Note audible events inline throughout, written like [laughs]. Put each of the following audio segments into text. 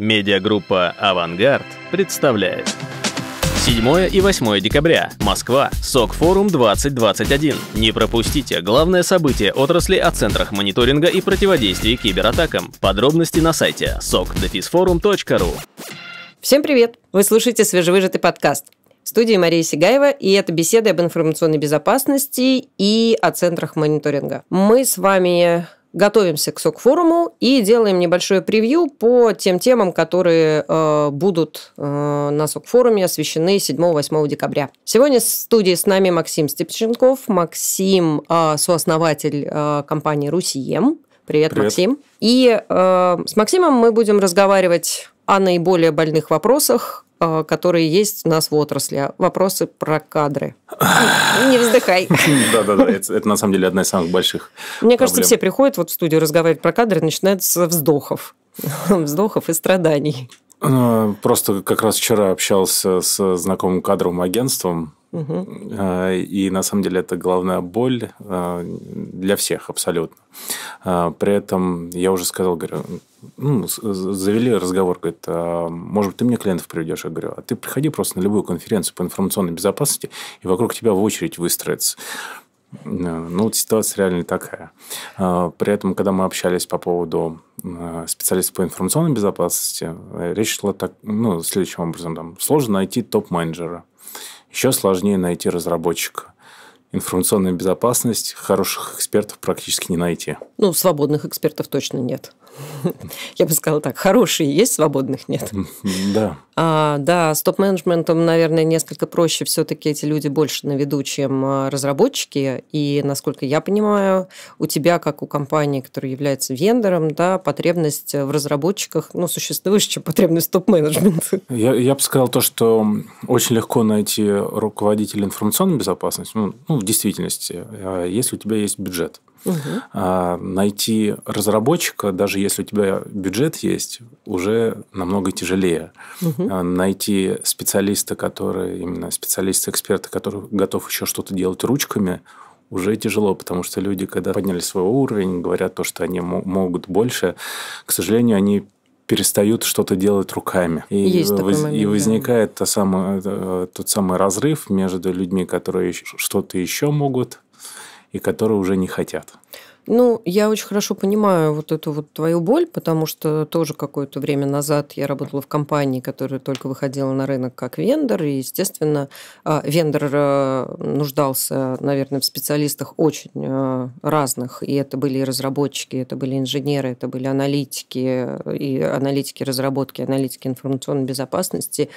Медиагруппа «Авангард» представляет. 7 и 8 декабря. Москва. СОК-форум 2021. Не пропустите главное событие отрасли о центрах мониторинга и противодействия кибератакам. Подробности на сайте sokdefisforum.ru Всем привет! Вы слушаете свежевыжатый подкаст. В студии Мария Сигаева, и это беседы об информационной безопасности и о центрах мониторинга. Мы с вами готовимся к СОК-форуму и делаем небольшое превью по тем темам, которые э, будут э, на СОК-форуме освещены 7-8 декабря. Сегодня в студии с нами Максим Степченков. Максим э, – сооснователь э, компании «Русием». Привет, Привет, Максим. И э, с Максимом мы будем разговаривать о наиболее больных вопросах, которые есть у нас в отрасли. Вопросы про кадры. Не вздыхай. [laughs] Да-да-да, это на самом деле одна из самых больших Мне кажется, все приходят вот в студию разговаривать про кадры, начинают с вздохов. [laughs] Вздохов и страданий. Э, просто как раз вчера общался с знакомым кадровым агентством, Угу. И на самом деле это главная боль э, для всех абсолютно. При этом я уже сказал, говорю, ну, завели разговор, говорит, а, может быть, ты мне клиентов приведешь? Я говорю, а ты приходи просто на любую конференцию по информационной безопасности, и вокруг тебя в очередь выстроится. Ну, вот ситуация реально такая. При этом, когда мы общались по поводу специалистов по информационной безопасности, речь шла так, ну, следующим образом. Там, сложно найти топ-менеджера. Еще сложнее найти разработчика. Информационная безопасность хороших экспертов практически не найти. Ну, свободных экспертов точно нет. Я бы сказала так, хорошие есть, свободных нет. Да. А, да, с топ-менеджментом, наверное, несколько проще. Все-таки эти люди больше на виду, чем а, разработчики. И, насколько я понимаю, у тебя, как у компании, которая является вендором, да, потребность в разработчиках ну, существует, чем потребность топ-менеджмента. Я, я бы сказал то, что очень легко найти руководителя информационной безопасности, ну, ну в действительности, а, если у тебя есть бюджет. Угу. найти разработчика, даже если у тебя бюджет есть, уже намного тяжелее. Угу. Найти специалиста, который именно специалиста-эксперта, который готов еще что-то делать ручками, уже тяжело, потому что люди, когда подняли свой уровень, говорят то, что они могут больше, к сожалению, они перестают что-то делать руками. И, Есть воз, момент, и возникает да. та самая, э, тот самый разрыв между людьми, которые что-то еще могут и которые уже не хотят. Ну, я очень хорошо понимаю вот эту вот твою боль, потому что тоже какое-то время назад я работала в компании, которая только выходила на рынок как вендор, и, естественно, а, вендор э, нуждался, наверное, в специалистах очень э, разных, и это были разработчики, это были инженеры, это были аналитики, и аналитики разработки, аналитики информационной безопасности,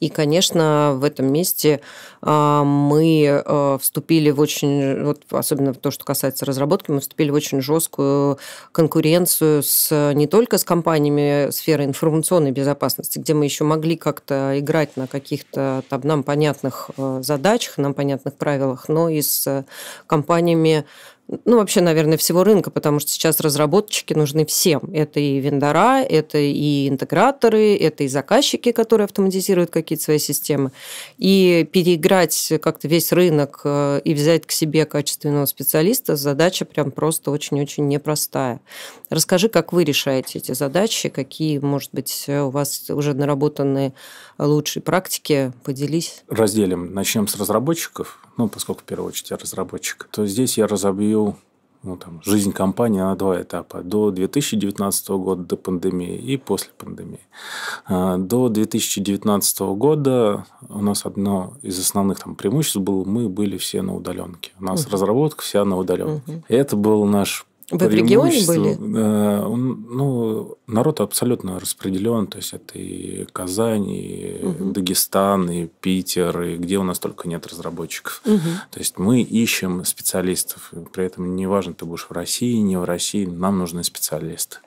и, конечно, в этом месте мы э, вступили в очень, вот особенно то, что касается разработки, мы вступили в очень жесткую конкуренцию с, не только с компаниями сферы информационной безопасности, где мы еще могли как-то играть на каких-то там нам понятных э, задачах, нам понятных правилах, но и с компаниями ну, вообще, наверное, всего рынка, потому что сейчас разработчики нужны всем. Это и вендора, это и интеграторы, это и заказчики, которые автоматизируют какие-то свои системы. И переиграть как-то весь рынок э, и взять к себе качественного специалиста задача прям просто очень-очень непростая. Расскажи, как вы решаете эти задачи, какие, может быть, у вас уже наработанные лучшие практики, поделись. Разделим. Начнем с разработчиков ну, поскольку в первую очередь я разработчик, то здесь я разобью ну, там, жизнь компании на два этапа. До 2019 года, до пандемии и после пандемии. А, до 2019 года у нас одно из основных там, преимуществ было, мы были все на удаленке. У нас угу. разработка вся на удаленке. Угу. И это был наш вы в регионе были? Ну, народ абсолютно распределен. То есть, это и Казань, и угу. Дагестан, и Питер, и где у нас только нет разработчиков. Угу. То есть, мы ищем специалистов. При этом неважно, ты будешь в России, не в России, нам нужны специалисты.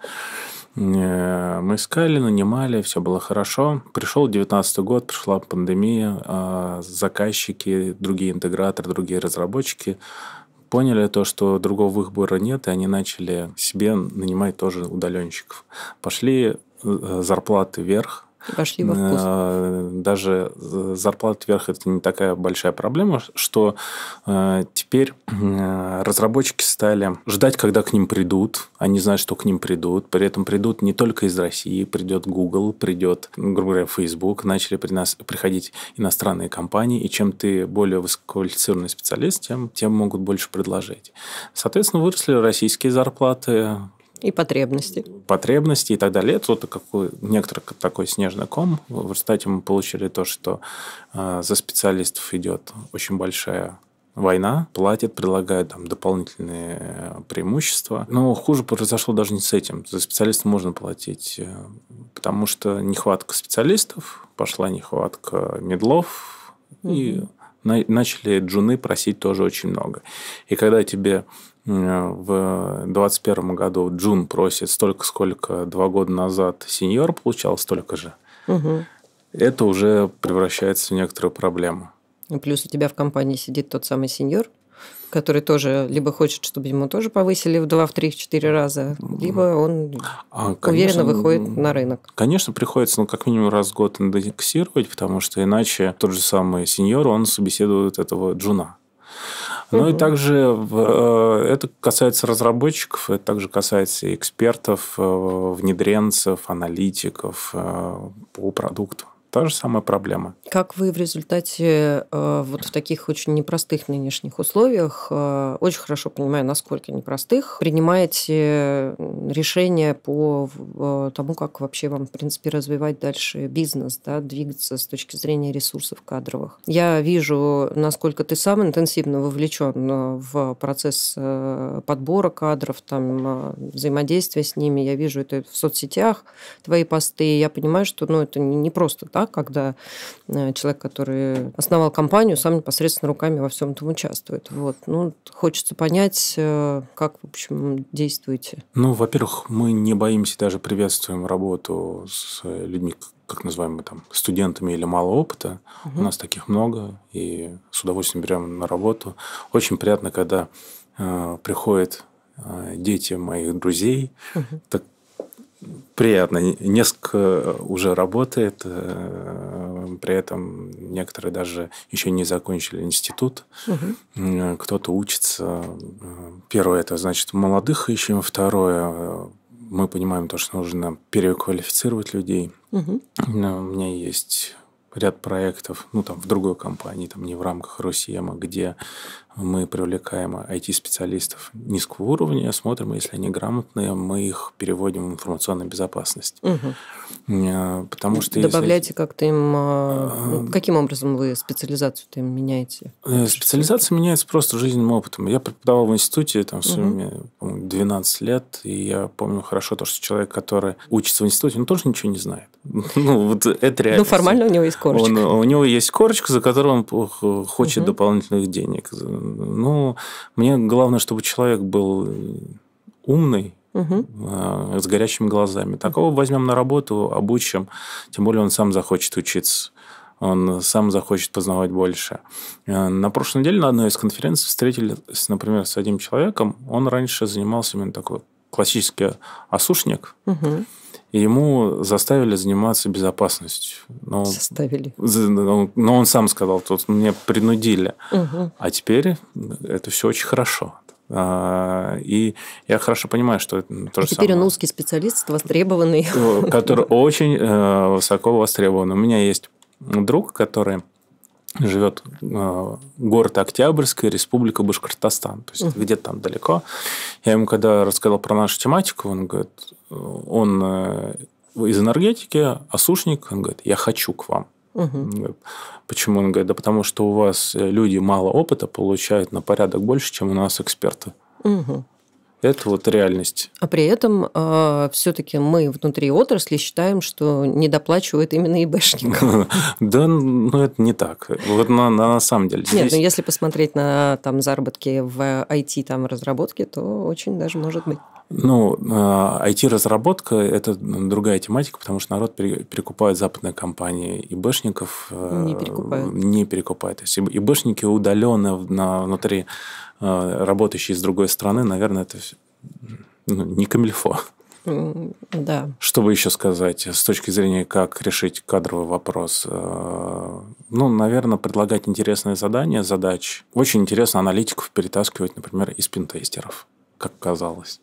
Э, мы искали, нанимали, все было хорошо. Пришел 19 год, пришла пандемия, а заказчики, другие интеграторы, другие разработчики поняли то, что другого выбора нет, и они начали себе нанимать тоже удаленщиков. Пошли э, зарплаты вверх, Пошли во вкус. Э, даже зарплата вверх – это не такая большая проблема, что э, теперь разработчики стали ждать, когда к ним придут. Они знают, что к ним придут. При этом придут не только из России, придет Google, придет, грубо говоря, Facebook. Начали при нас приходить иностранные компании, и чем ты более высококвалифицированный специалист, тем, тем могут больше предложить. Соответственно, выросли российские зарплаты, и потребности. Потребности и так далее. Это вот какой, некоторый такой снежный ком. В результате мы получили то, что э, за специалистов идет очень большая война, платят, предлагают там дополнительные э, преимущества. Но хуже произошло даже не с этим. За специалистов можно платить, э, потому что нехватка специалистов, пошла нехватка медлов, угу. и начали джуны просить тоже очень много. И когда тебе в 2021 году Джун просит столько, сколько два года назад сеньор получал, столько же, угу. это уже превращается в некоторую проблему. И плюс у тебя в компании сидит тот самый сеньор, который тоже либо хочет, чтобы ему тоже повысили в 2, в 3, в 4 раза, либо он а, конечно, уверенно выходит на рынок. Конечно, приходится ну, как минимум раз в год индексировать, потому что иначе тот же самый сеньор, он собеседует этого джуна. Ну и также э, это касается разработчиков, это также касается экспертов, э, внедренцев, аналитиков э, по продукту. Та же самая проблема. Как вы в результате э, вот в таких очень непростых нынешних условиях, э, очень хорошо понимаю, насколько непростых, принимаете решения по э, тому, как вообще вам, в принципе, развивать дальше бизнес, да, двигаться с точки зрения ресурсов кадровых? Я вижу, насколько ты сам интенсивно вовлечен в процесс подбора кадров, там, взаимодействия с ними. Я вижу это в соцсетях, твои посты. Я понимаю, что ну, это не просто так, когда э, человек, который основал компанию, сам непосредственно руками во всем этом участвует. Вот. Ну, хочется понять, э, как, в общем, действуете. Ну, во-первых, мы не боимся, даже приветствуем работу с людьми, как называемые там студентами или мало опыта. Угу. У нас таких много, и с удовольствием берем на работу. Очень приятно, когда э, приходят э, дети моих друзей, угу. так приятно. Несколько уже работает, э, при этом некоторые даже еще не закончили институт. Угу. Кто-то учится. Первое, это значит молодых ищем. Второе, мы понимаем то, что нужно переквалифицировать людей. Угу. У меня есть ряд проектов, ну, там, в другой компании, там, не в рамках Росиема, где мы привлекаем IT-специалистов низкого уровня, смотрим, если они грамотные, мы их переводим в информационную безопасность. Угу. Потому что Добавляете если... как-то им... А, ну, каким образом вы специализацию-то им меняете? Э, специализация меняется просто жизненным опытом. Я преподавал в институте, там, в сумме, угу. 12 лет, и я помню хорошо то, что человек, который учится в институте, он тоже ничего не знает. [laughs] ну, вот это реально. Ну, формально у него есть корочка. Он, у него есть корочка, за которую он хочет угу. дополнительных денег ну, мне главное, чтобы человек был умный, угу. с горящими глазами. Такого возьмем на работу, обучим, тем более он сам захочет учиться он сам захочет познавать больше. Э, на прошлой неделе на одной из конференций встретились, например, с одним человеком. Он раньше занимался именно такой классический осушник. Угу. И ему заставили заниматься безопасностью. Но, заставили. Но он сам сказал, тут мне принудили. Угу. А теперь это все очень хорошо. А, и я хорошо понимаю, что это то а же теперь самое. он узкий специалист, востребованный. Который [laughs] очень э, высоко востребован. У меня есть друг, который живет э, город Октябрьская, Республика Башкортостан, то есть uh-huh. где-то там далеко. Я ему когда рассказал про нашу тематику, он говорит, он э, из энергетики, осушник, он говорит, я хочу к вам. Угу. Почему? Он говорит, да потому что у вас люди мало опыта получают на порядок больше, чем у нас эксперты. Угу. Это вот реальность. А при этом э, все-таки мы внутри отрасли считаем, что не доплачивают именно ИБшникам. [laughs] Да, ну это не так. Вот на самом деле. Нет, ну если посмотреть на там заработки в IT там разработке, то очень даже может быть. Ну, IT-разработка – это другая тематика, потому что народ перекупает западные компании. ИБшников не перекупают. Не перекупают. То есть ИБшники удаленно внутри э, работающие с другой стороны, наверное, это ну, не камильфо. Да. Что бы еще сказать с точки зрения, как решить кадровый вопрос? Э, ну, наверное, предлагать интересные задания, задачи. Очень интересно аналитиков перетаскивать, например, из пинтестеров, как казалось.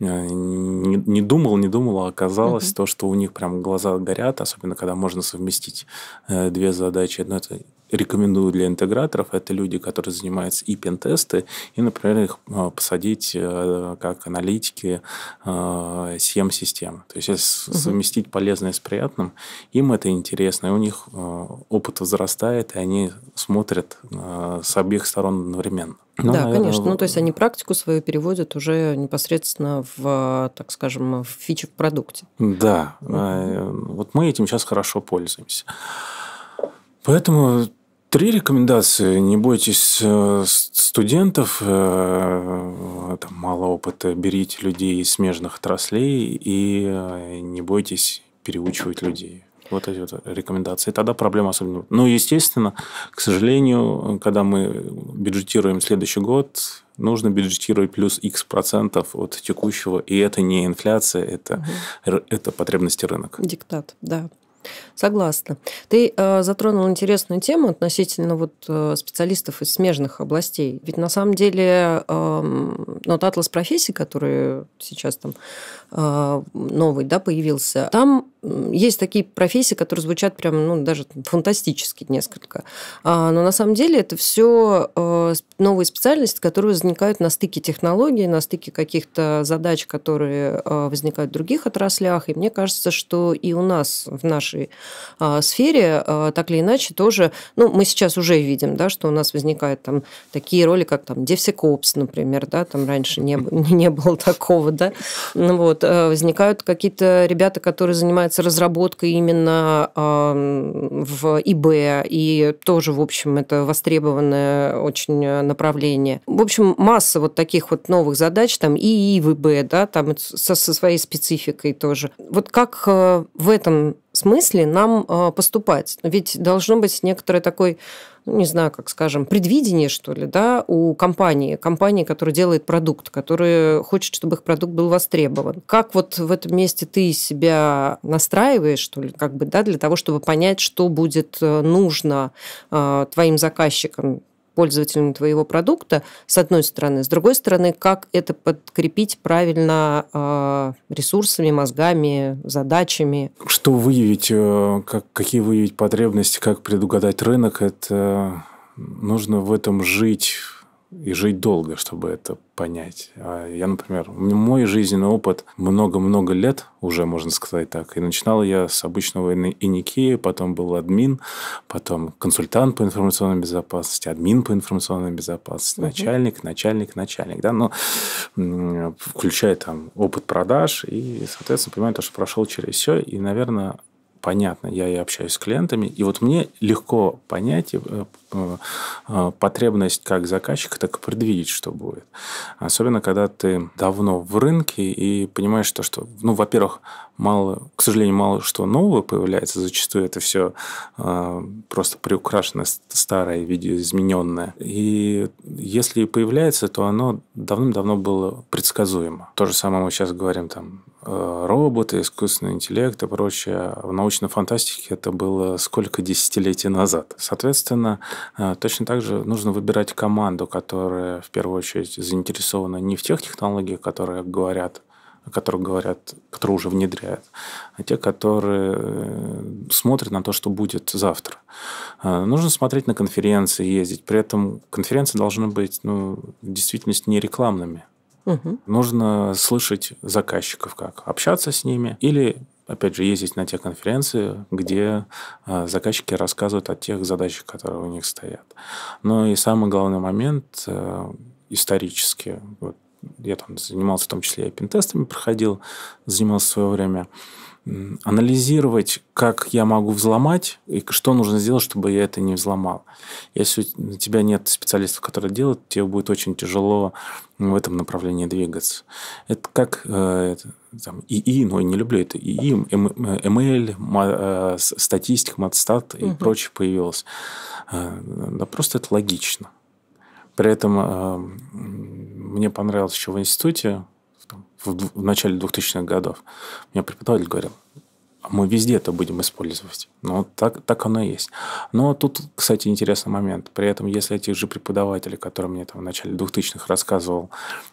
Э, не, не думал, не думал, а оказалось угу. то, что у них прям глаза горят, особенно когда можно совместить э, две задачи. Одно это рекомендую для интеграторов, это люди, которые занимаются и пентесты, и, например, их э, посадить как аналитики CM-систем. То есть, если угу. совместить полезное с приятным, им это интересно, и у них опыт возрастает, и они смотрят с обеих сторон одновременно. Ну, да, наверное, конечно. Ну, то есть они практику свою переводят уже непосредственно в, так скажем, в фичи в продукте. Да. Mm-hmm. Вот мы этим сейчас хорошо пользуемся. Поэтому Три рекомендации. Не бойтесь э, студентов, э, там мало опыта, берите людей из смежных отраслей и не бойтесь переучивать людей. Вот эти вот рекомендации. Тогда проблем особенно. Ну, естественно, к сожалению, когда мы бюджетируем следующий год, нужно бюджетировать плюс X процентов от текущего, и это не инфляция, это, угу. это потребности рынка. Диктат, да. Согласна. Ты э, затронул интересную тему относительно вот, э, специалистов из смежных областей. Ведь на самом деле э, вот атлас профессий, который сейчас там э, новый да, появился, там есть такие профессии, которые звучат прям, ну, даже фантастически несколько. А, но на самом деле это все э, новые специальности, которые возникают на стыке технологий, на стыке каких-то задач, которые э, возникают в других отраслях. И мне кажется, что и у нас в нашей а, сфере так или иначе тоже, ну, мы сейчас уже видим, да, что у нас возникают там такие роли, как там DevSecOps, например, да, там раньше не, [laughs] не было такого, да, ну вот, э, возникают какие-то ребята, которые занимаются разработкой именно в ИБ, и тоже, в общем, это востребованное очень направление. В общем, масса вот таких вот новых задач, там и ИВБ, да, там со, со своей спецификой тоже. Вот как в этом смысле нам э, поступать? Ведь должно быть некоторое такой ну, не знаю, как скажем, предвидение, что ли, да, у компании, компании, которая делает продукт, которая хочет, чтобы их продукт был востребован. Как вот в этом месте ты себя настраиваешь, что ли, как бы, да, для того, чтобы понять, что будет э, нужно э, твоим заказчикам, пользователями твоего продукта, с одной стороны. С другой стороны, как это подкрепить правильно э, ресурсами, мозгами, задачами. Что выявить, э, как, какие выявить потребности, как предугадать рынок, это нужно в этом жить и жить долго, чтобы это понять. А я, например, мой жизненный опыт много-много лет уже, можно сказать так. И начинал я с обычного иники, потом был админ, потом консультант по информационной безопасности, админ по информационной безопасности, угу. начальник, начальник, начальник. Да? Но включая там опыт продаж и, соответственно, понимаю то, что прошел через все. И, наверное, понятно, я и общаюсь с клиентами, и вот мне легко понять э, э, э, потребность как заказчика, так и предвидеть, что будет. Особенно, когда ты давно в рынке и понимаешь то, что, ну, во-первых, мало, к сожалению, мало что нового появляется, зачастую это все просто приукрашено старое, видоизмененное. И если появляется, то оно давным-давно было предсказуемо. То же самое мы сейчас говорим там роботы, искусственный интеллект и прочее. В научной фантастике это было сколько десятилетий назад. Соответственно, э, точно так же нужно выбирать команду, которая в первую очередь заинтересована не в тех технологиях, которые говорят о которых говорят, которые уже внедряют, а те, которые э, смотрят на то, что будет завтра. Э, нужно смотреть на конференции, ездить. При этом конференции должны быть ну, в действительности не рекламными. Угу. Нужно слышать заказчиков, как общаться с ними, или опять же, ездить на те конференции, где э, заказчики рассказывают о тех задачах, которые у них стоят. Но и самый главный момент исторически. Вот я там занимался, в том числе и пентестами проходил, занимался в свое время анализировать, как я могу взломать и что нужно сделать, чтобы я это не взломал. Если у тебя нет специалистов, которые делают, тебе будет очень тяжело в этом направлении двигаться. Это как э, там, ИИ, но я не люблю это, ИИ, ML, э, статистика, матстат и угу. прочее появилось. Э, да просто это логично. При этом мне понравилось еще в институте, в, начале 2000-х годов. Мне преподаватель говорил, мы везде это будем использовать. Ну, так, так оно и есть. Но тут, кстати, интересный момент. При этом, если этих же преподавателей, которые мне там в начале 2000-х рассказывал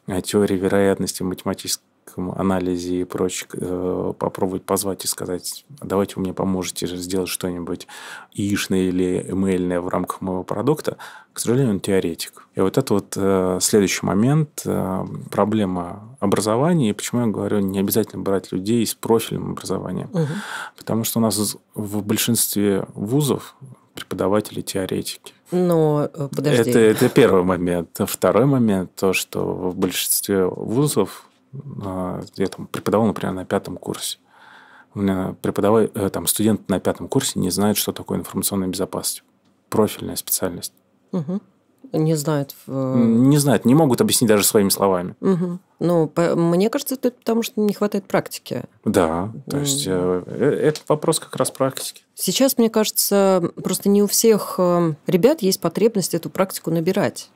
о теории вероятности, математическом анализе и прочее, э, попробовать позвать и сказать, давайте вы мне поможете сделать что-нибудь яичное или эмейльное в рамках моего продукта, к сожалению, он теоретик. И вот это вот э, следующий момент, э, проблема образования, и почему я говорю, не обязательно брать людей с профильным образованием. Угу. Потому что у нас в большинстве вузов преподаватели теоретики. Но подожди. Это, это первый момент. Второй момент, то, что в большинстве вузов, я там преподавал, например, на пятом курсе, у меня преподаватель, э, там, студент на пятом курсе не знает, что такое информационная безопасность. Профильная специальность. Угу. Не знают. Не знают, не могут объяснить даже своими словами. Угу. Ну, по, мне кажется, это потому, что не хватает практики. Да, то есть э, э, это вопрос как раз практики. Сейчас, мне кажется, просто не у всех э, ребят есть потребность эту практику набирать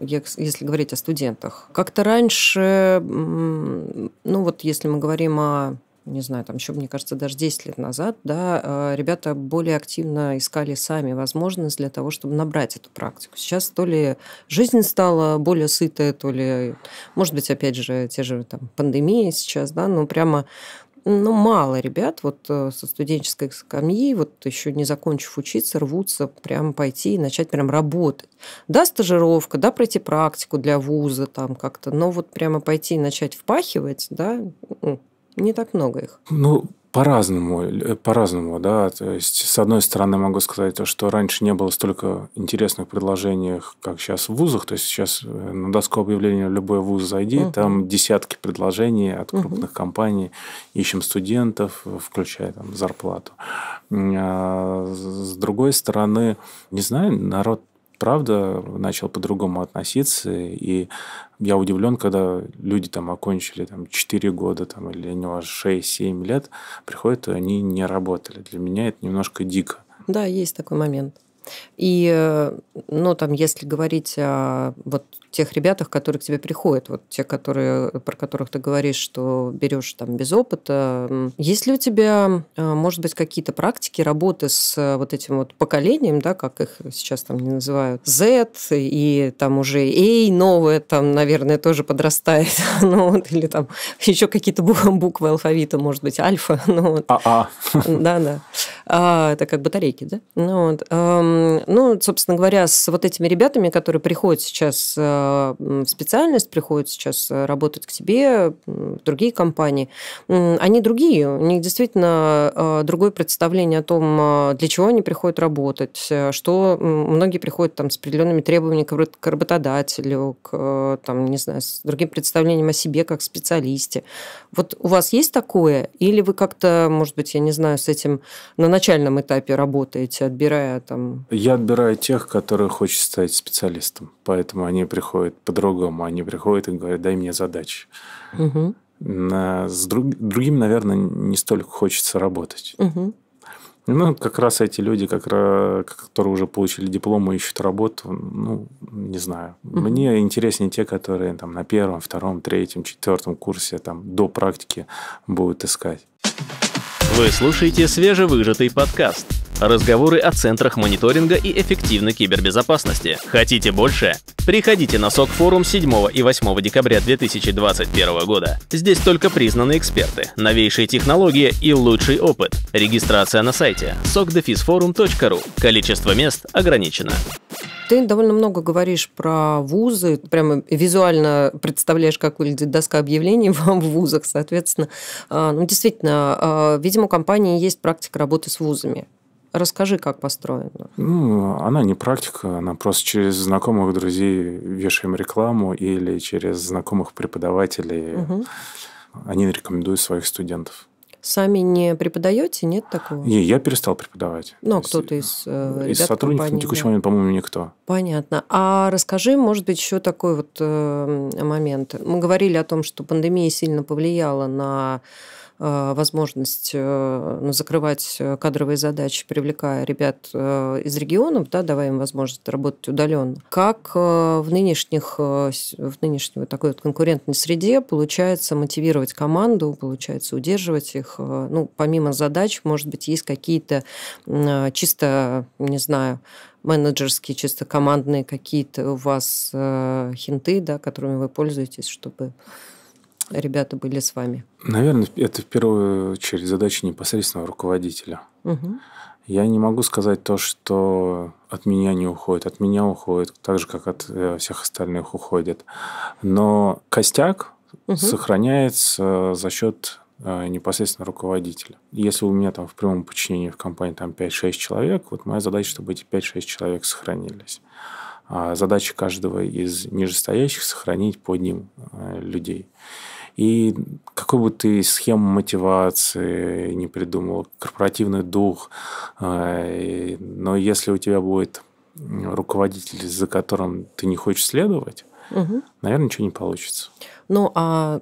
если говорить о студентах. Как-то раньше, ну вот если мы говорим о не знаю, там еще, мне кажется, даже 10 лет назад, да, э, ребята более активно искали сами возможность для того, чтобы набрать эту практику. Сейчас то ли жизнь стала более сытая, то ли, может быть, опять же, те же там пандемии сейчас, да, но прямо ну, мало ребят вот э, со студенческой скамьи, вот еще не закончив учиться, рвутся прямо пойти и начать прям работать. Да, стажировка, да, пройти практику для вуза там как-то, но вот прямо пойти и начать впахивать, да, не так много их. Ну, по-разному, э, по-разному, да. То есть, с одной стороны, могу сказать, то, что раньше не было столько интересных предложений, как сейчас в вузах. То есть, сейчас э, на доску объявления любой вуз зайди, угу. там десятки предложений от крупных угу. компаний. Ищем студентов, включая там зарплату. А с другой стороны, не знаю, народ правда начал по-другому относиться, и я удивлен, когда люди там окончили там, 4 года там, или у него 6-7 лет, приходят, и они не работали. Для меня это немножко дико. Да, есть такой момент. И, э, ну, там, если говорить о вот тех ребятах, которые к тебе приходят, вот те, которые, про которых ты говоришь, что берешь там без опыта. Есть ли у тебя, э, может быть, какие-то практики работы с э, вот этим вот поколением, да, как их сейчас там не называют, Z, и там уже A новое, там, наверное, тоже подрастает, [laughs] ну, вот, или там еще какие-то буквы алфавита, может быть, альфа, [laughs] ну, вот. А-а. Да-да. А, это как батарейки, да? Ну, вот. ну, собственно говоря, с вот этими ребятами, которые приходят сейчас э, специальность, приходят сейчас э, работать к тебе, другие компании, они другие. У них действительно э, другое представление о том, э, для чего они приходят работать, что многие приходят там с определенными требованиями к работодателю, к, там, не знаю, с другим представлением о себе как специалисте. Вот у вас есть такое? Или вы как-то, может быть, я не знаю, с этим на начальном этапе работаете, отбирая там... Я отбираю тех, которые хочет стать специалистом. Поэтому они приходят по-другому. Они приходят и говорят, дай мне задачи. Угу. С друг, другим, наверное, не столько хочется работать. Угу. Ну, как раз эти люди, как раз, которые уже получили диплом и ищут работу, ну, не знаю. Угу. Мне интереснее те, которые там на первом, втором, третьем, четвертом курсе там до практики будут искать. Вы слушаете свежевыжатый подкаст. Разговоры о центрах мониторинга и эффективной кибербезопасности. Хотите больше? Приходите на СОК форум 7 и 8 декабря 2021 года. Здесь только признанные эксперты, новейшие технологии и лучший опыт. Регистрация на сайте sokdefisforum.ru. Количество мест ограничено. Ты довольно много говоришь про вузы, прямо визуально представляешь, как выглядит доска объявлений [laughs] в вузах, соответственно. А, ну, действительно, а, видимо, у компании есть практика работы с вузами. Расскажи, как построено. Ну, она не практика, она просто через знакомых друзей вешаем рекламу или через знакомых преподавателей. Угу. Они рекомендуют своих студентов. Сами не преподаете, нет такого? Не, я перестал преподавать. Ну, кто-то из э, Из сотрудников компании, на текущий да. момент, по-моему, никто. Понятно. А расскажи, может быть, еще такой вот э, момент. Мы говорили о том, что пандемия сильно повлияла на возможность ну, закрывать кадровые задачи, привлекая ребят из регионов, да, давая им возможность работать удаленно. Как в нынешних, в нынешней такой вот конкурентной среде получается мотивировать команду, получается удерживать их? Ну, помимо задач, может быть, есть какие-то чисто, не знаю, менеджерские, чисто командные какие-то у вас э, хинты, да, которыми вы пользуетесь, чтобы ребята были с вами? Наверное, это в первую очередь задача непосредственного руководителя. Угу. Я не могу сказать то, что от меня не уходит. От меня уходит, так же, как от э, всех остальных уходит. Но костяк угу. сохраняется за счет Э, непосредственно руководителя. Если у меня там в прямом подчинении в компании там 5-6 человек, вот моя задача, чтобы эти 5-6 человек сохранились. А задача каждого из нижестоящих сохранить под ним э, людей. И какой бы ты схему мотивации не придумал, корпоративный дух, э, но если у тебя будет руководитель, за которым ты не хочешь следовать, угу. наверное, ничего не получится. Ну, а,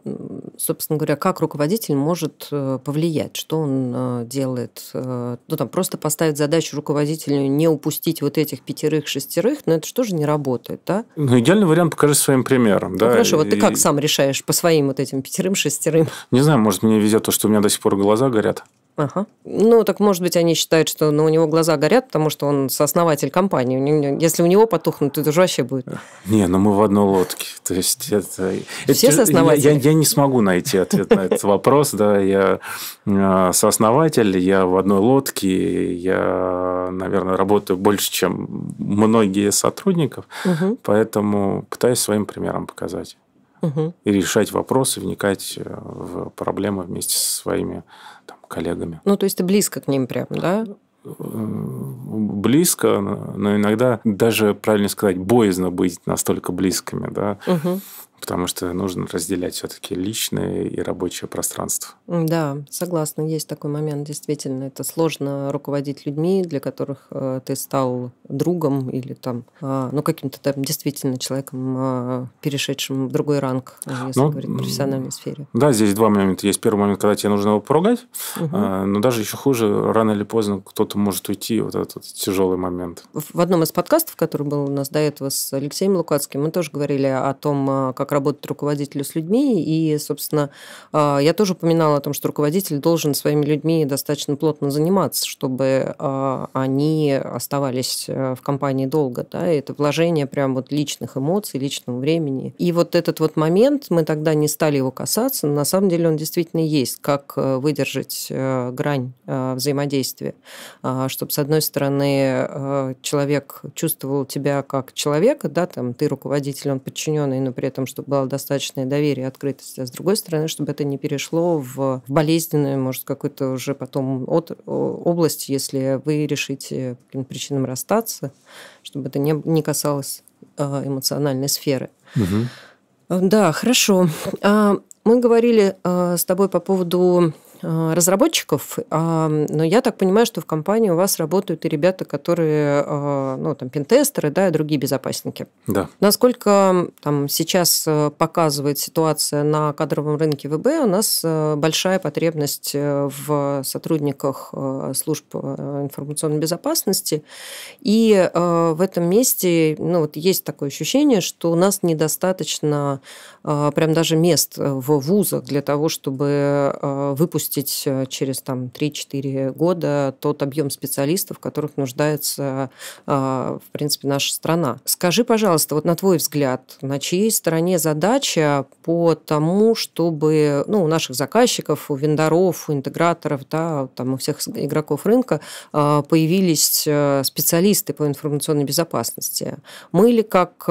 собственно говоря, как руководитель может э, повлиять? Что он э, делает? Э, ну, там, просто поставить задачу руководителю не упустить вот этих пятерых-шестерых, но это же не работает, да? Ну, идеальный вариант покажи своим примером, да? Ну, хорошо, вот ты как сам решаешь по своим вот этим пятерым-шестерым? Не знаю, может, мне везет то, что у меня до сих пор глаза горят. Ага. Ну, так может быть, они считают, что ну, у него глаза горят, потому что он сооснователь компании. Если у него потухнут, то это же вообще будет. Не, ну мы в одной лодке. То есть это, Все это, сооснователи? Я, я, я не смогу найти ответ на этот вопрос. Да, я а, сооснователь, я в одной лодке, я, наверное, работаю больше, чем многие сотрудников, угу. поэтому пытаюсь своим примером показать. Угу. И решать вопросы, вникать э, в проблемы вместе со своими коллегами. Ну, то есть ты близко к ним прям, да? Близко, но иногда даже, правильно сказать, боязно быть настолько близкими, да. Угу потому что нужно разделять все-таки личное и рабочее пространство. Да, согласна, есть такой момент, действительно. Это сложно руководить людьми, для которых э, ты стал другом или там, э, ну, каким-то там действительно человеком, э, перешедшим в другой ранг, если ну, говорить в профессиональной сфере. Да, здесь два момента. Есть первый момент, когда тебе нужно его поругать, угу. но даже еще хуже, рано или поздно кто-то может уйти, вот этот тяжелый момент. В одном из подкастов, который был у нас до этого с Алексеем Лукацким, мы тоже говорили о том, как работать руководителю с людьми. И, собственно, а, я тоже упоминала о том, что руководитель должен своими людьми достаточно плотно заниматься, чтобы а, они оставались э, в компании долго. Да? И это вложение прям вот личных эмоций, личного времени. И вот этот вот момент, мы тогда не стали его касаться, но на самом деле он действительно есть, как э, выдержать э, грань взаимодействия, а, чтобы, с одной стороны, человек чувствовал тебя как человека, да, там ты руководитель, он подчиненный, но при этом, чтобы чтобы было достаточное доверие и открытость, а с другой стороны, чтобы это не перешло в болезненную, может, какую-то уже потом от, область, если вы решите по каким-то причинам расстаться, чтобы это не, не касалось а, эмоциональной сферы. Угу. Да, хорошо. А, мы говорили а, с тобой по поводу разработчиков, а, но я так понимаю, что в компании у вас работают и ребята, которые, э, ну, там, пентестеры, да, и другие безопасники. Да. Насколько там сейчас э, показывает ситуация на кадровом рынке ВБ, у нас большая потребность в сотрудниках служб информационной безопасности, и в этом месте, ну, вот есть такое ощущение, что у нас недостаточно прям даже мест в вузах для того, чтобы выпустить выпустить э, через там, 3-4 года тот объем специалистов, в которых нуждается, э, в принципе, наша страна. Скажи, пожалуйста, вот на твой взгляд, на чьей стороне задача по тому, чтобы ну, у наших заказчиков, у вендоров, у интеграторов, да, там, у всех игроков рынка э, появились специалисты по информационной безопасности? Мы ли как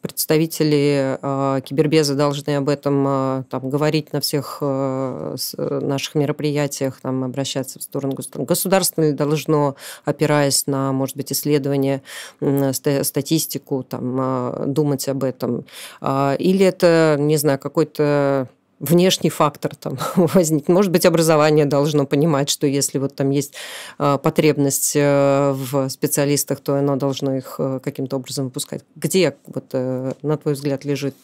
представители кибербеза должны об этом там, говорить на всех наших мероприятиях там, обращаться в сторону государства. Государство ли должно, опираясь на, может быть, исследования, статистику, там, а, думать об этом? А, или это, не знаю, какой-то внешний фактор там [laughs] возникнет. Может быть, образование должно понимать, что если вот там есть э, потребность э, в специалистах, то оно должно их э, каким-то образом выпускать. Где, вот, на твой взгляд, лежит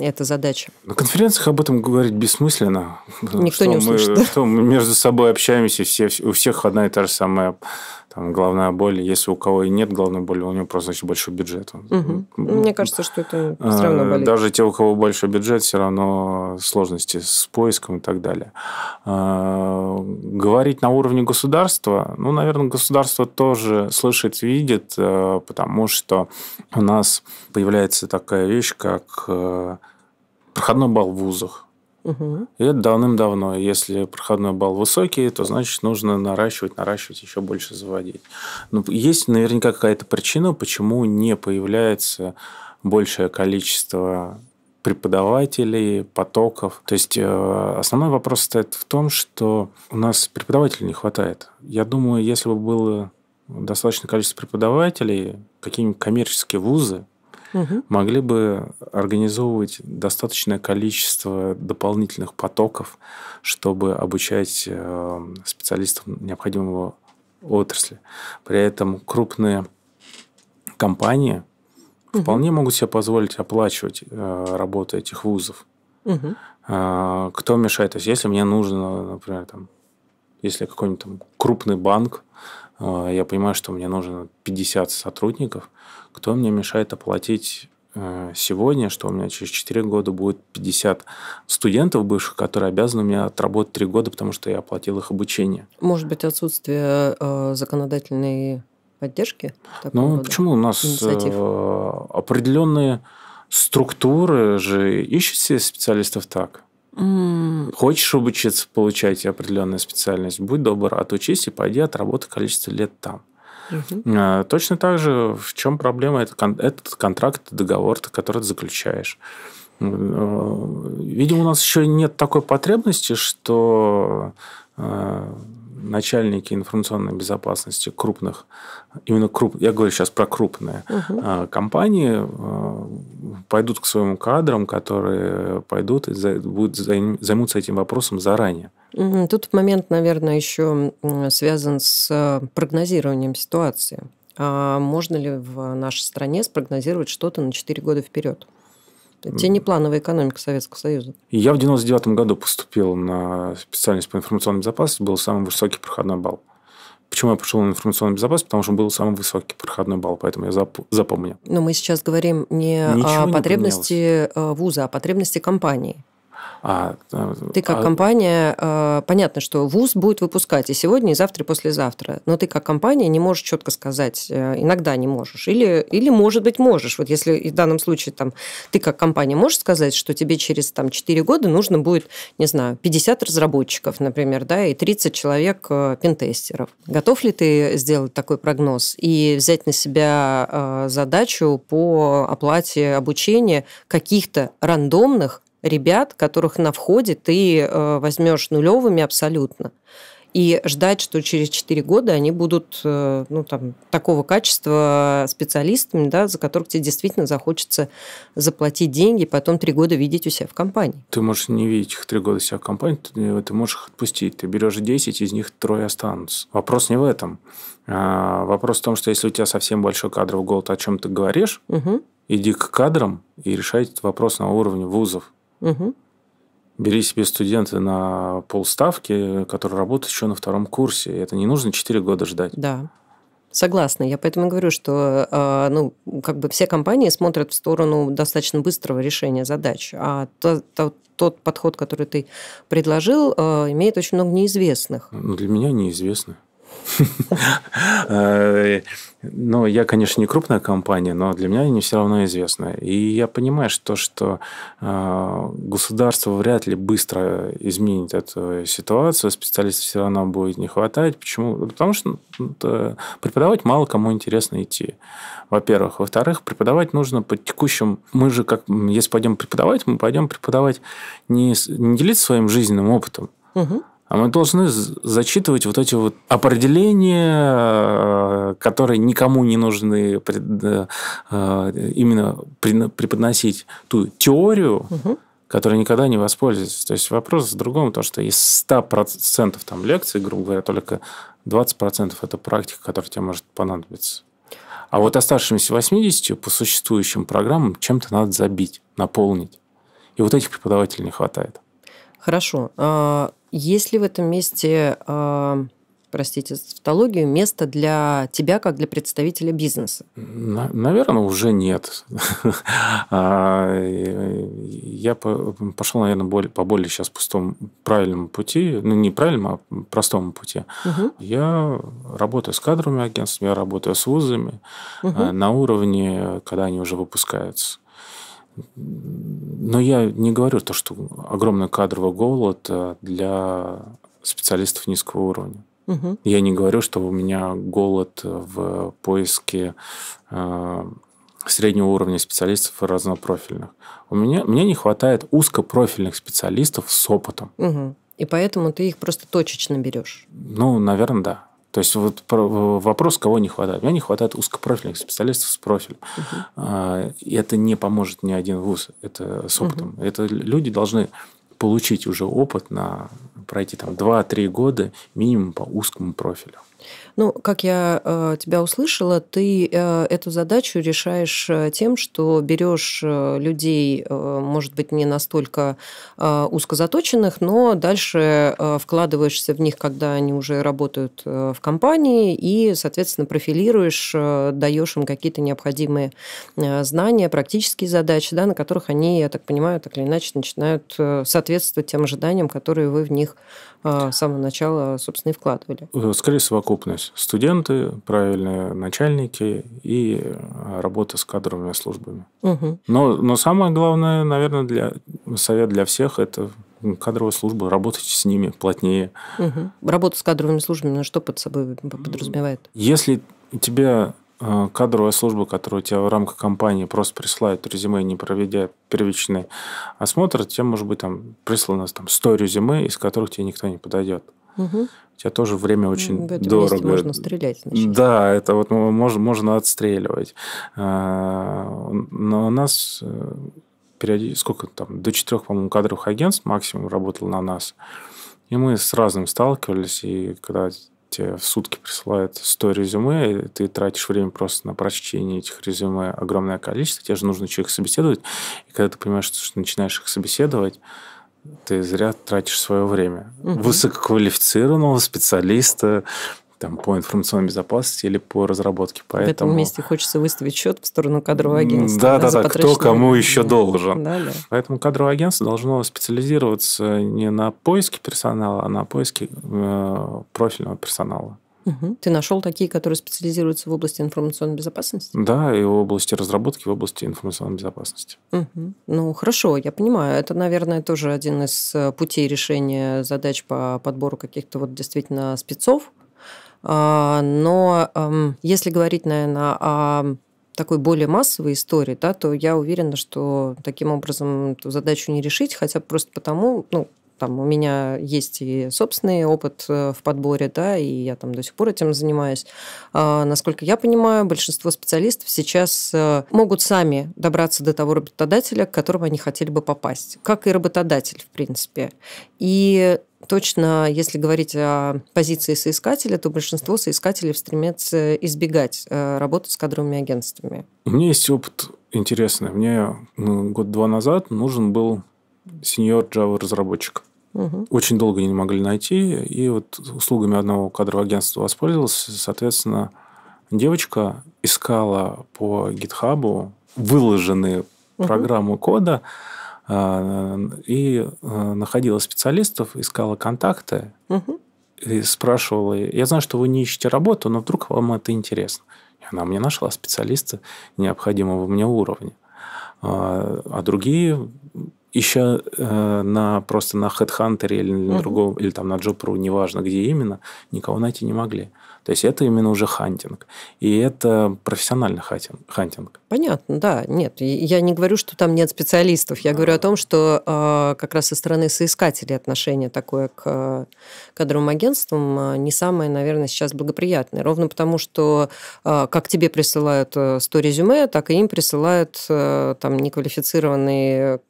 эта задача? На конференциях об этом говорить бессмысленно. Никто не услышит. Мы, да? Что мы между собой общаемся, все, у всех одна и та же самая там, головная боль. Если у кого и нет головной боли, у него просто значит большой бюджет. Угу. Мне кажется, что это все равно болит. Даже те, у кого большой бюджет, все равно сложности с поиском и так далее. А, говорить на уровне государства, ну, наверное, государство тоже слышит, видит, э, потому что у нас появляется такая вещь, как э, проходной балл в вузах. Угу. И это давным-давно. Если проходной балл высокий, то значит нужно наращивать, наращивать, еще больше заводить. Но есть наверняка какая-то причина, почему не появляется большее количество преподавателей, потоков. То есть э, основной вопрос стоит в том, что у нас преподавателей не хватает. Я думаю, если бы было достаточное количество преподавателей, какие-нибудь коммерческие вузы угу. могли бы организовывать достаточное количество дополнительных потоков, чтобы обучать э, специалистов необходимого отрасли. При этом крупные компании угу. вполне могут себе позволить оплачивать э, работу этих вузов. Угу. Кто мешает? То есть, если мне нужно, например, там, если какой-нибудь там крупный банк, я понимаю, что мне нужно 50 сотрудников, кто мне мешает оплатить э, сегодня, что у меня через 4 года будет 50 студентов бывших, которые обязаны мне отработать 3 года, потому что я оплатил их обучение. Может быть, отсутствие э, законодательной поддержки? Ну, рода? почему? У нас Инициатив? Э, определенные структуры же ищут себе специалистов так. Mm. Хочешь обучиться, получать определенную специальность, будь добр, отучись и пойди отработай количество лет там. Угу. Точно так же, в чем проблема? Это, этот контракт, договор, который ты заключаешь. Э, видимо, у нас еще нет такой потребности, что э, начальники информационной безопасности крупных, именно круп, я говорю сейчас про крупные угу. компании, пойдут к своим кадрам, которые пойдут и будут займутся этим вопросом заранее. Тут момент, наверное, еще связан с э, прогнозированием ситуации. А можно ли в нашей стране спрогнозировать что-то на 4 года вперед? Это не плановая экономика Советского Союза. Я в 99 году поступил на специальность по информационной безопасности, был самый высокий проходной балл. Почему я пошел на информационную безопасность? Потому что был самый высокий проходной балл, поэтому я запомнил. Но мы сейчас говорим не Ничего о потребности не э, вуза, а о потребности компании. А, э, ты как а... компания, э, понятно, что ВУЗ будет выпускать и сегодня, и завтра, и послезавтра, но ты как компания не можешь четко сказать, э, иногда не можешь, или, или может быть, можешь. Вот если в данном случае там, ты как компания можешь сказать, что тебе через там, 4 года нужно будет, не знаю, 50 разработчиков, например, да, и 30 человек пентестеров. Готов ли ты сделать такой прогноз и взять на себя задачу по оплате обучения каких-то рандомных ребят, которых на входе ты э, возьмешь нулевыми абсолютно. И ждать, что через 4 года они будут э, ну, там, такого качества специалистами, да, за которых тебе действительно захочется заплатить деньги, потом 3 года видеть у себя в компании. Ты можешь не видеть их 3 года у себя в компании, ты, ты можешь их отпустить. Ты берешь 10, из них трое останутся. Вопрос не в этом. А, вопрос в том, что если у тебя совсем большой кадровый голод, о чем ты говоришь, угу. иди к кадрам и решай этот вопрос на уровне вузов. Угу. Бери себе студенты на полставки, которые работают еще на втором курсе. Это не нужно 4 года ждать. Да. Согласна. Я поэтому говорю, что а, ну, как бы все компании смотрят в сторону достаточно быстрого решения задач. А тот, тот, тот подход, который ты предложил, а, имеет очень много неизвестных. Ну, для меня неизвестно. [laughs] Но я, конечно, не крупная компания, но для меня они все равно известны. И я понимаю, что, что э, государство вряд ли быстро изменит эту ситуацию, специалистов все равно будет не хватать. Почему? Потому что ну, преподавать мало кому интересно идти. Во-первых. Во-вторых, преподавать нужно по текущим... Мы же, как если пойдем преподавать, мы пойдем преподавать не, не делиться своим жизненным опытом, угу а мы должны зачитывать вот эти вот определения, э, которые никому не нужны э, именно преподносить ту теорию, угу. которые никогда не воспользуются. То есть вопрос в другом, то, что из 100% там лекций, грубо говоря, только 20% это практика, которая тебе может понадобиться. А вот оставшимися 80 по существующим программам чем-то надо забить, наполнить. И вот этих преподавателей не хватает. Хорошо. А есть ли в этом месте а, простите за тавтологию, место для тебя, как для представителя бизнеса? Наверное, уже нет. А, я пошел, наверное, по более сейчас пустому правильному пути, ну, не правильному, а простому пути. Я работаю с кадровыми агентствами, я работаю с вузами а, на уровне, когда они уже выпускаются. Но я не говорю то, что огромный кадровый голод а, для специалистов низкого уровня. Угу. Я не говорю, что у меня голод в поиске э, среднего уровня специалистов разнопрофильных. У меня мне не хватает узкопрофильных специалистов с опытом. Угу. И поэтому ты их просто точечно берешь. Ну, наверное, да. То есть вот вопрос, кого не хватает. Мне не хватает узкопрофильных специалистов с профилем. Угу. И это не поможет ни один вуз. Это с опытом. Угу. Это люди должны получить уже опыт на пройти там 2-3 года минимум по узкому профилю. Ну, как я э, тебя услышала, ты э, эту задачу решаешь э, тем, что берешь э, людей, э, может быть, не настолько э, узкозаточенных, но дальше э, вкладываешься в них, когда они уже работают э, в компании, и, соответственно, профилируешь, э, даешь им какие-то необходимые э, знания, практические задачи, да, на которых они, я так понимаю, так или иначе начинают э, соответствовать тем ожиданиям, которые вы в них э, с самого начала, собственно, и вкладывали. Э, скорее совокупность есть студенты, правильные начальники и э, работа с кадровыми службами. Угу. Но, но самое главное, наверное, для, совет для всех – это кадровая служба, работать с ними плотнее. Угу. Работа с кадровыми службами, ну, что под собой подразумевает? Если у тебя э, кадровая служба, которая у тебя в рамках компании просто присылает резюме, не проведя первичный осмотр, тебе, может быть, там прислано там, 100 резюме, из которых тебе никто не подойдет. Угу тебя тоже время очень в этом дорого. можно стрелять. Значит. Да, это вот можно, можно отстреливать. А, но у нас э, периодически, сколько там, до четырех, по-моему, кадровых агентств максимум работал на нас. И мы с разным сталкивались, и когда тебе в сутки присылают 100 резюме, и ты тратишь время просто на прочтение этих резюме огромное количество, тебе же нужно человек собеседовать, и когда ты понимаешь, что начинаешь их собеседовать, ты зря тратишь свое время. Угу. Высококвалифицированного специалиста там, по информационной безопасности или по разработке. Поэтому... В этом месте хочется выставить счет в сторону кадрового агентства. Да, да, да, кто кому еще должен. Да, да. Поэтому кадровое агентство должно специализироваться не на поиске персонала, а на поиске э, профильного персонала. Угу. Ты нашел такие, которые специализируются в области информационной безопасности? Да, и в области разработки, в области информационной безопасности. Угу. Ну, хорошо, я понимаю. Это, наверное, тоже один из э, путей решения задач по подбору каких-то вот действительно спецов. А, но если говорить, наверное, о такой более массовой истории, да, то я уверена, что таким образом эту задачу не решить, хотя просто потому, ну, там у меня есть и собственный опыт э, в подборе, да, и я там до сих пор этим занимаюсь. А, насколько я понимаю, большинство специалистов сейчас э, могут сами добраться до того работодателя, к которому они хотели бы попасть, как и работодатель, в принципе. И точно, если говорить о позиции соискателя, то большинство соискателей стремятся избегать э, работы с кадровыми агентствами. У меня есть опыт интересный. Мне ну, год-два назад нужен был сеньор Java разработчик. Угу. Очень долго не могли найти. И вот услугами одного кадрового агентства воспользовался. Соответственно, девочка искала по гитхабу выложенные угу. программы кода а, и а, находила специалистов, искала контакты угу. и спрашивала, я знаю, что вы не ищете работу, но вдруг вам это интересно. И она мне нашла специалиста необходимого мне уровня. А, а другие еще э, на просто на HeadHunter или на uh-huh. другом, или там на Job.ru, неважно где именно, никого найти не могли. То есть это именно уже хантинг. И это профессиональный хантинг. Понятно, да. Нет, я не говорю, что там нет специалистов. Я говорю о том, что э, как раз со стороны соискателей отношение такое к э, кадровым агентствам э, не самое, наверное, сейчас благоприятное. Ровно потому, что э, как тебе присылают 100 резюме, так и им присылают э, там неквалифицированные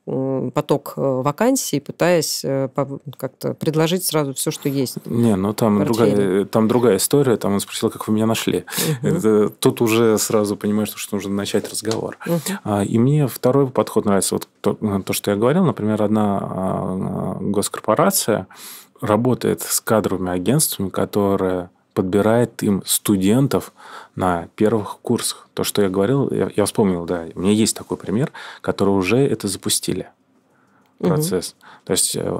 поток вакансий, пытаясь как-то предложить сразу все, что есть. Не, ну там другая, там другая история. Там он спросил, как вы меня нашли. Угу. Это, тут уже сразу понимаешь, что нужно начать разговор. Угу. И мне второй подход нравится. Вот то, то, что я говорил, например, одна госкорпорация работает с кадровыми агентствами, которые подбирает им студентов на первых курсах. То, что я говорил, я, я вспомнил, да, у меня есть такой пример, который уже это запустили процесс. Угу. То есть э,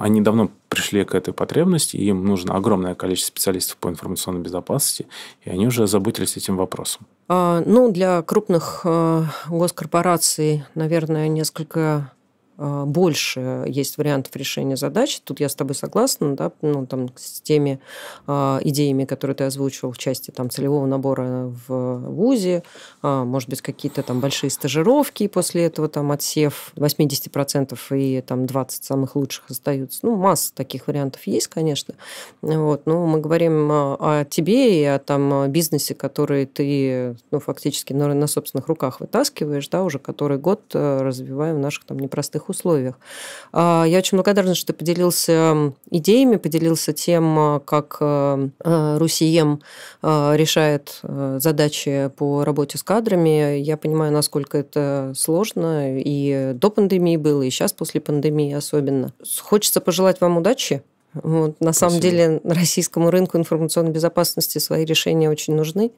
они давно пришли к этой потребности, и им нужно огромное количество специалистов по информационной безопасности, и они уже озаботились этим вопросом. А, ну, для крупных э, госкорпораций, наверное, несколько больше есть вариантов решения задачи. Тут я с тобой согласна, да, ну, там, с теми э, идеями, которые ты озвучивал в части там, целевого набора в ВУЗе, э, может быть, какие-то там большие стажировки, после этого там отсев 80% и там 20 самых лучших остаются. Ну, масса таких вариантов есть, конечно. Вот. Но мы говорим о тебе и о там, бизнесе, который ты ну, фактически на, на собственных руках вытаскиваешь, да, уже который год э, развиваем в наших там непростых непростых условиях. А, я очень благодарна, что ты поделился идеями, поделился тем, а, как а, Русием решает задачи по работе с кадрами. Я понимаю, насколько это сложно и до пандемии было, и сейчас после пандемии особенно. Хочется пожелать вам удачи вот, на Спасибо. самом деле российскому рынку информационной безопасности свои решения очень нужны.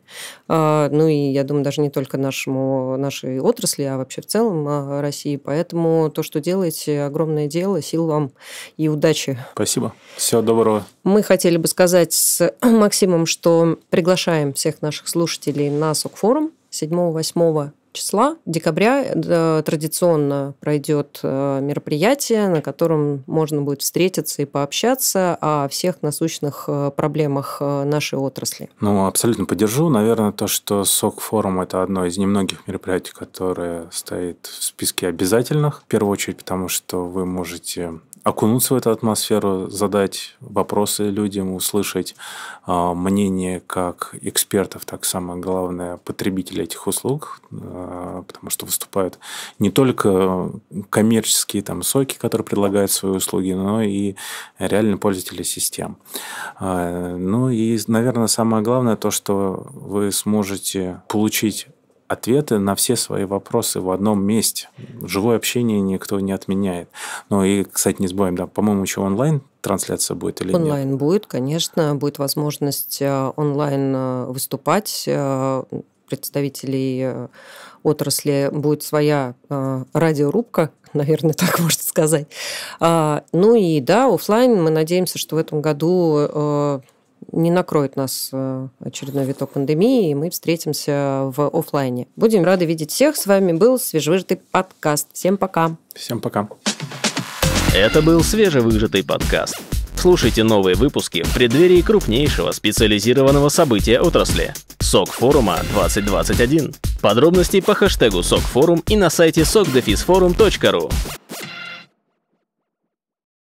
А, ну и я думаю, даже не только нашему, нашей отрасли, а вообще в целом а, России. Поэтому то, что делаете, огромное дело. Сил вам и удачи. Спасибо. Всего доброго. Мы хотели бы сказать с [clears throat] Максимом, что приглашаем всех наших слушателей на СОК-форум 7-8 числа декабря э, традиционно пройдет э, мероприятие, на котором можно будет встретиться и пообщаться о всех насущных э, проблемах нашей отрасли. Ну, абсолютно поддержу. Наверное, то, что СОК-форум – это одно из немногих мероприятий, которое стоит в списке обязательных. В первую очередь, потому что вы можете окунуться в эту атмосферу, задать вопросы людям, услышать э, мнение как экспертов, так самое главное, потребителей этих услуг, э, потому что выступают не только коммерческие там, соки, которые предлагают свои услуги, но и реальные пользователи систем. Э, ну и, наверное, самое главное то, что вы сможете получить ответы на все свои вопросы в одном месте. Живое общение никто не отменяет. Ну и, кстати, не забываем, да, по-моему, еще онлайн трансляция будет или онлайн нет? Онлайн будет, конечно, будет возможность э, онлайн э, выступать э, представителей отрасли будет своя радиорубка, [laughs] наверное, так можно сказать. А, ну и да, офлайн мы надеемся, что в этом году не накроет нас э, очередной виток пандемии, и мы встретимся в офлайне. Будем рады видеть всех. С вами был свежевыжатый подкаст. Всем пока. Всем пока. Это был свежевыжатый подкаст. Слушайте новые выпуски в преддверии крупнейшего специализированного события отрасли – СОК форума 2021. Подробности по хэштегу СОК форум и на сайте sokdefisforum.ru.